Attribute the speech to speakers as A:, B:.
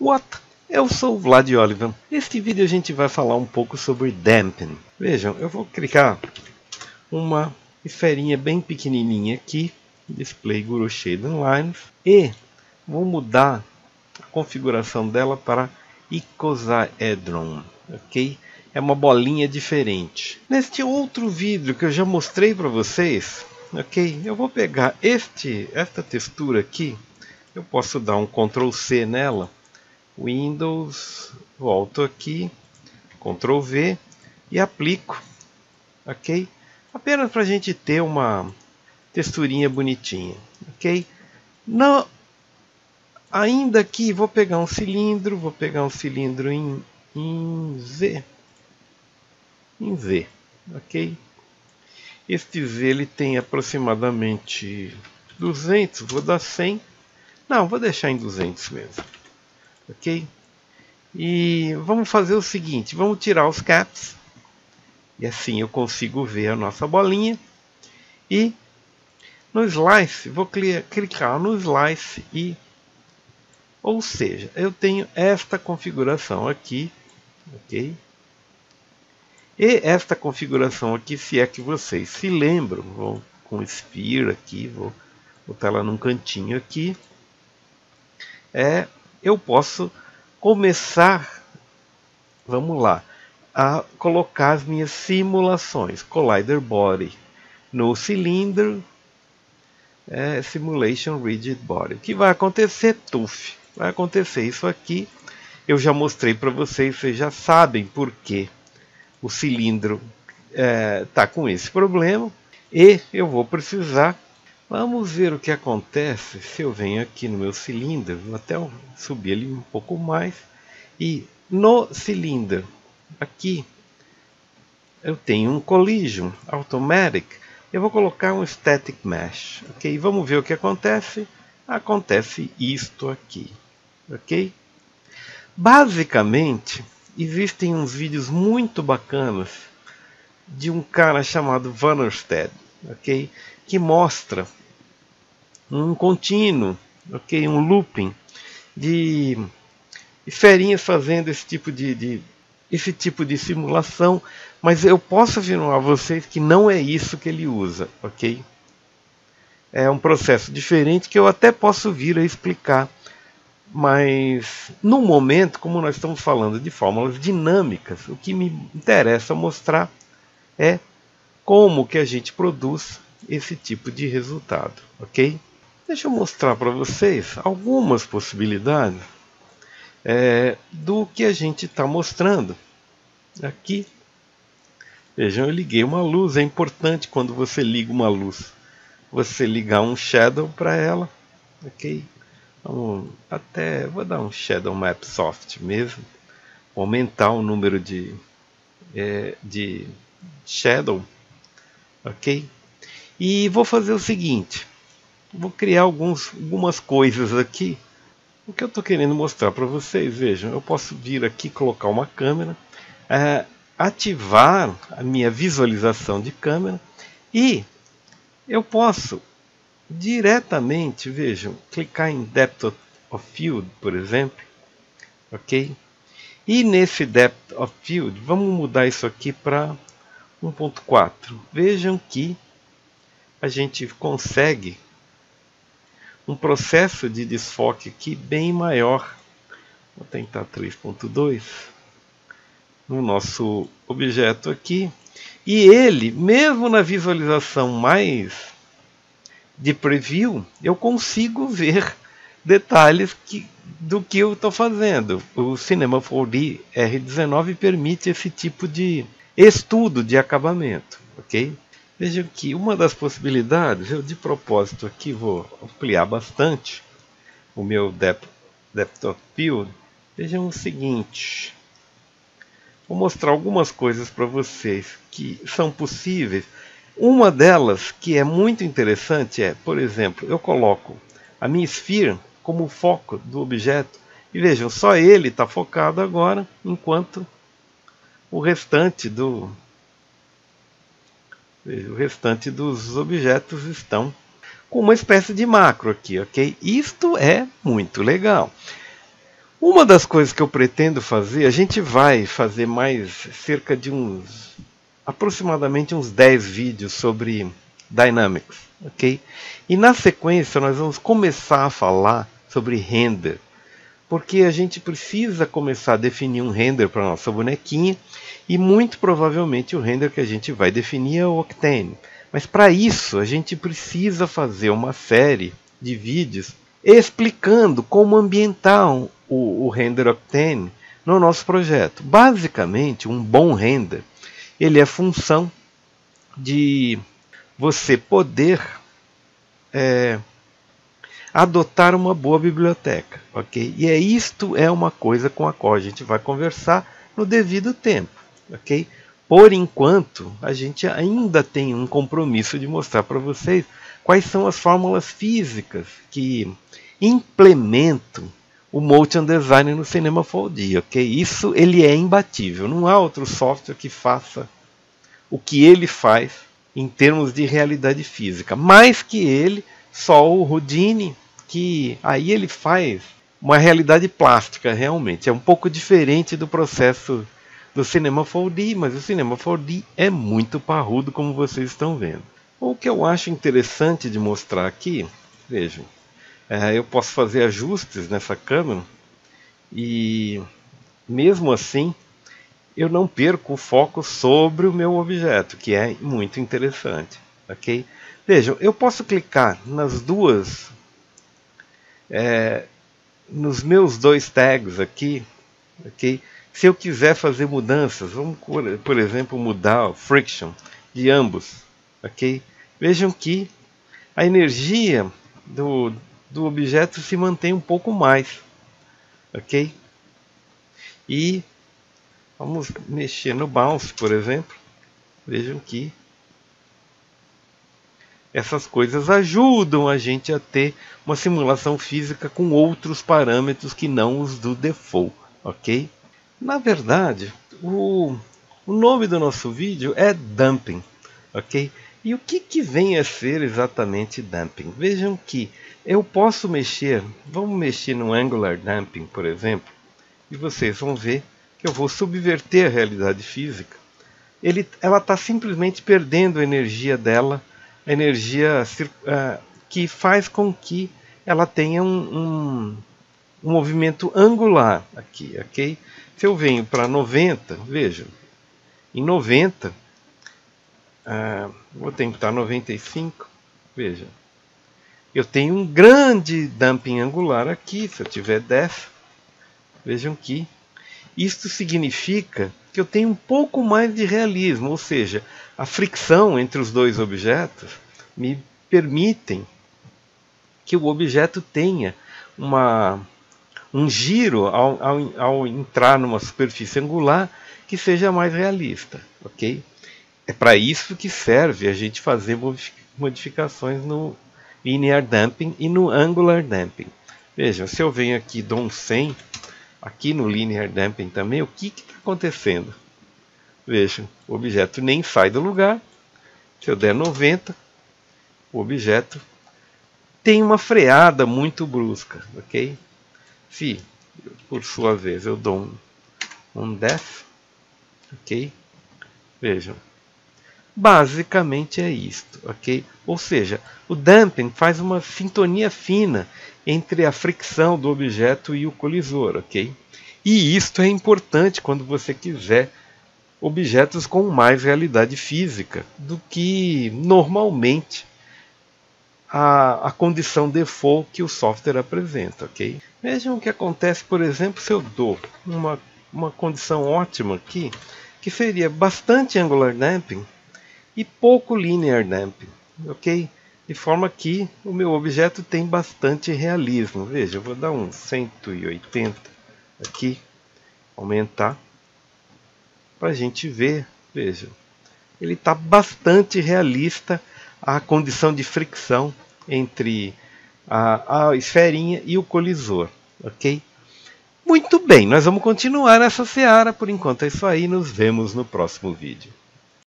A: What? Eu sou o Vlad Oliver. Neste vídeo a gente vai falar um pouco sobre damping. Vejam, eu vou clicar uma esferinha bem pequenininha aqui, Display Guru Shading Lines, e vou mudar a configuração dela para Icosaedron, ok? É uma bolinha diferente. Neste outro vídeo que eu já mostrei para vocês, ok? Eu vou pegar este, esta textura aqui, eu posso dar um Ctrl C nela Windows, volto aqui, Ctrl V e aplico, ok? Apenas para a gente ter uma texturinha bonitinha, ok? Não, ainda aqui vou pegar um cilindro, vou pegar um cilindro em, em Z, em Z, ok? Este Z ele tem aproximadamente 200, vou dar 100, não, vou deixar em 200 mesmo ok? E vamos fazer o seguinte, vamos tirar os caps, e assim eu consigo ver a nossa bolinha, e no slice, vou clicar no slice e, ou seja, eu tenho esta configuração aqui, ok? E esta configuração aqui, se é que vocês se lembram, vou com Sphere aqui, vou botar ela num cantinho aqui, é eu posso começar, vamos lá, a colocar as minhas simulações, Collider Body, no cilindro, é, Simulation Rigid Body. O que vai acontecer? Tuf, vai acontecer isso aqui. Eu já mostrei para vocês, vocês já sabem por que o cilindro está é, tá com esse problema. E eu vou precisar Vamos ver o que acontece se eu venho aqui no meu cilindro, vou até subir ali um pouco mais, e no cilindro, aqui, eu tenho um collision automatic, eu vou colocar um static mesh, ok? Vamos ver o que acontece. Acontece isto aqui, ok? Basicamente, existem uns vídeos muito bacanas de um cara chamado Vannerstedt, ok? Que mostra um contínuo, ok, um looping de esferinhas fazendo esse tipo de, de, esse tipo de simulação, mas eu posso afirmar a vocês que não é isso que ele usa, ok? É um processo diferente que eu até posso vir a explicar, mas no momento, como nós estamos falando de fórmulas dinâmicas, o que me interessa mostrar é como que a gente produz esse tipo de resultado, ok? Deixa eu mostrar para vocês algumas possibilidades é, do que a gente está mostrando aqui. Vejam, eu liguei uma luz. É importante quando você liga uma luz, você ligar um shadow para ela, ok? Vamos até vou dar um shadow map soft mesmo, aumentar o número de é, de shadow, ok? E vou fazer o seguinte vou criar alguns, algumas coisas aqui. O que eu estou querendo mostrar para vocês, vejam, eu posso vir aqui colocar uma câmera, é, ativar a minha visualização de câmera e eu posso diretamente, vejam, clicar em Depth of Field, por exemplo, ok? E nesse Depth of Field, vamos mudar isso aqui para 1.4. Vejam que a gente consegue um processo de desfoque aqui bem maior. Vou tentar 3.2 no nosso objeto aqui. E ele, mesmo na visualização mais de preview, eu consigo ver detalhes que, do que eu estou fazendo. O Cinema 4D R19 permite esse tipo de estudo de acabamento, ok? Vejam que uma das possibilidades, eu de propósito aqui vou ampliar bastante o meu depth, depth of field. Vejam o seguinte, vou mostrar algumas coisas para vocês que são possíveis. Uma delas que é muito interessante é, por exemplo, eu coloco a minha sphere como foco do objeto e vejam, só ele está focado agora, enquanto o restante do, o restante dos objetos estão com uma espécie de macro aqui, ok? Isto é muito legal. Uma das coisas que eu pretendo fazer, a gente vai fazer mais cerca de uns aproximadamente uns 10 vídeos sobre Dynamics, ok? E na sequência nós vamos começar a falar sobre render, porque a gente precisa começar a definir um render para nossa bonequinha e muito provavelmente o render que a gente vai definir é o Octane. Mas para isso a gente precisa fazer uma série de vídeos explicando como ambientar o, o render Octane no nosso projeto. Basicamente, um bom render ele é função de você poder é, adotar uma boa biblioteca, ok? E é isto é uma coisa com a qual a gente vai conversar no devido tempo, ok? Por enquanto, a gente ainda tem um compromisso de mostrar para vocês quais são as fórmulas físicas que implementam o motion design no Cinema 4D, ok? Isso ele é imbatível, não há outro software que faça o que ele faz em termos de realidade física. Mais que ele, só o Houdini, que aí ele faz uma realidade plástica realmente. É um pouco diferente do processo do cinema 4D, mas o cinema 4D é muito parrudo, como vocês estão vendo. O que eu acho interessante de mostrar aqui, vejam, é, eu posso fazer ajustes nessa câmera e mesmo assim eu não perco o foco sobre o meu objeto, que é muito interessante. ok? Vejam, eu posso clicar nas duas, é, nos meus dois tags aqui, ok? Se eu quiser fazer mudanças, vamos por exemplo mudar o friction de ambos, ok? Vejam que a energia do, do objeto se mantém um pouco mais, ok? E vamos mexer no bounce, por exemplo. Vejam que essas coisas ajudam a gente a ter uma simulação física com outros parâmetros que não os do default, ok? Na verdade, o, o nome do nosso vídeo é Dumping, ok? E o que, que vem a ser exatamente Dumping? Vejam que eu posso mexer, vamos mexer no Angular Damping, por exemplo, e vocês vão ver que eu vou subverter a realidade física. Ele, ela está simplesmente perdendo a energia dela, energia uh, que faz com que ela tenha um, um, um movimento angular aqui, ok? Se eu venho para 90, veja, em 90, uh, vou tentar 95, veja, eu tenho um grande damping angular aqui, se eu tiver 10. Vejam que isto significa que eu tenho um pouco mais de realismo, ou seja, a fricção entre os dois objetos me permitem que o objeto tenha uma, um giro ao, ao, ao entrar numa superfície angular que seja mais realista, ok? É para isso que serve a gente fazer modificações no, linear damping e no angular damping. Veja, se eu venho aqui dou um 100, aqui no linear damping também, o que está acontecendo? Veja, o objeto nem sai do lugar. Se eu der 90, o objeto tem uma freada muito brusca, ok? Se, por sua vez, eu dou um, um 10, ok? Vejam, Basicamente é isto, ok? Ou seja, o damping faz uma sintonia fina entre a fricção do objeto e o colisor, ok? E isto é importante quando você quiser objetos com mais realidade física do que normalmente a, a condição default que o software apresenta, ok? Vejam o que acontece, por exemplo, se eu dou uma, uma condição ótima aqui, que seria bastante angular damping, e pouco linear damping, ok? De forma que o meu objeto tem bastante realismo. Veja, eu vou dar um 180 aqui, aumentar, para a gente ver. Veja, ele está bastante realista a condição de fricção entre a, a esferinha e o colisor, ok? Muito bem, nós vamos continuar nessa seara. Por enquanto é isso aí, nos vemos no próximo vídeo.